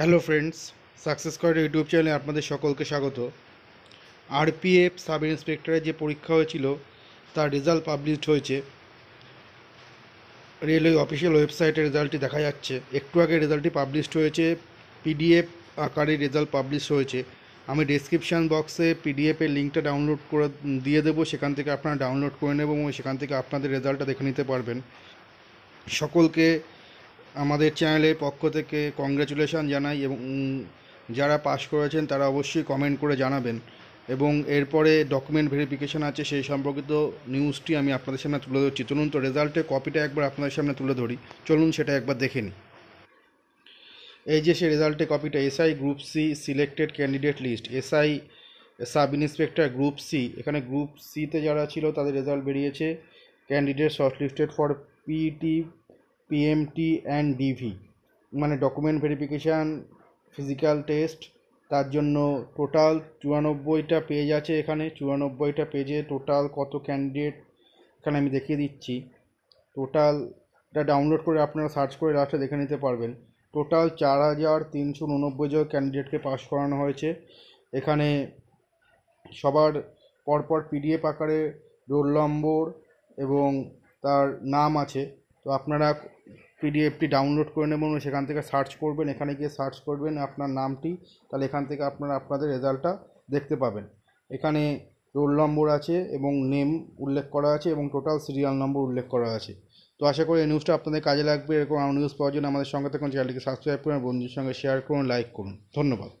Hello friends success করের YouTube চ্যানেলে আপনাদের সকলকে স্বাগত। আরপিএফ সাব ইন্সপেক্টরের যে পরীক্ষা হয়েছিল, তার রেজাল্ট পাবলিশড হয়েছে। রেলওয়ে অফিসিয়াল ওয়েবসাইটে রেজাল্টটি দেখা যাচ্ছে। একটু আগে রেজাল্টটি পাবলিশড হয়েছে পিডিএফ আকারে রেজাল্ট পাবলিশ হয়েছে। আমি ডেসক্রিপশান বক্সে পিডিএফের লিঙ্কটা ডাউনলোড করে দিয়ে দেবো, সেখান থেকে আপনারা ডাউনলোড করে নেব এবং সেখান থেকে আপনাদের রেজাল্টটা দেখে নিতে পারবেন। সকলকে আমাদের চ্যানেলের পক্ষ থেকে কংগ্রাচুলেশন জানাই এবং যারা পাস করেছেন তারা অবশ্যই কমেন্ট করে জানাবেন। এবং এরপরে ডকুমেন্ট ভেরিফিকেশান আছে সেই সম্পর্কিত নিউজটি আমি আপনাদের সামনে তুলে ধরছি। চলুন তো রেজাল্টের কপিটা একবার আপনাদের সামনে তুলে ধরি। চলুন সেটা একবার দেখে নিই। এই যে সে রেজাল্টের কপিটা, SI group C selected candidate list. SI sub inspector group C. এখানে গ্রুপ সিতে যারা ছিল তাদের রেজাল্ট বেরিয়েছে। Candidate shortlisted for PT PMT and DV মানে ডকুমেন্ট ভেরিফিকেশান ফিজিক্যাল টেস্ট তার জন্য টোটাল চুরানব্বইটা পেজ আছে এখানে, চুরানব্বইটা পেজে টোটাল কত ক্যান্ডিডেট এখানে আমি দেখিয়ে দিচ্ছি। টোটালটা ডাউনলোড করে আপনারা সার্চ করে লাস্টে দেখে নিতে পারবেন। টোটাল চার হাজার তিনশো উনব্বই জন ক্যান্ডিডেটকে পাস করানো হয়েছে। এখানে সবার পরপর পিডিএফ আকারে রোল নম্বর এবং তার নাম আছে। তো আপনারা পিডিএফটি ডাউনলোড করে নেবেন সেখান থেকে সার্চ করবেন। এখানে গিয়ে সার্চ করবেন আপনার নামটি, তাহলে এখান থেকে আপনারা আপনাদের রেজাল্টটা দেখতে পাবেন। এখানে রোল নম্বর আছে এবং নেম উল্লেখ করা আছে এবং টোটাল সিরিয়াল নম্বর উল্লেখ করা আছে। তো আশা করি এই নিউজটা আপনাদের কাজে লাগবে। এরকম নিউজ পাওয়ার জন্য আমাদের সঙ্গে থাকুন। চ্যানেলটিকে সাবস্ক্রাইব করুন, বন্ধুদের সঙ্গে শেয়ার করুন লাইক করুন। ধন্যবাদ।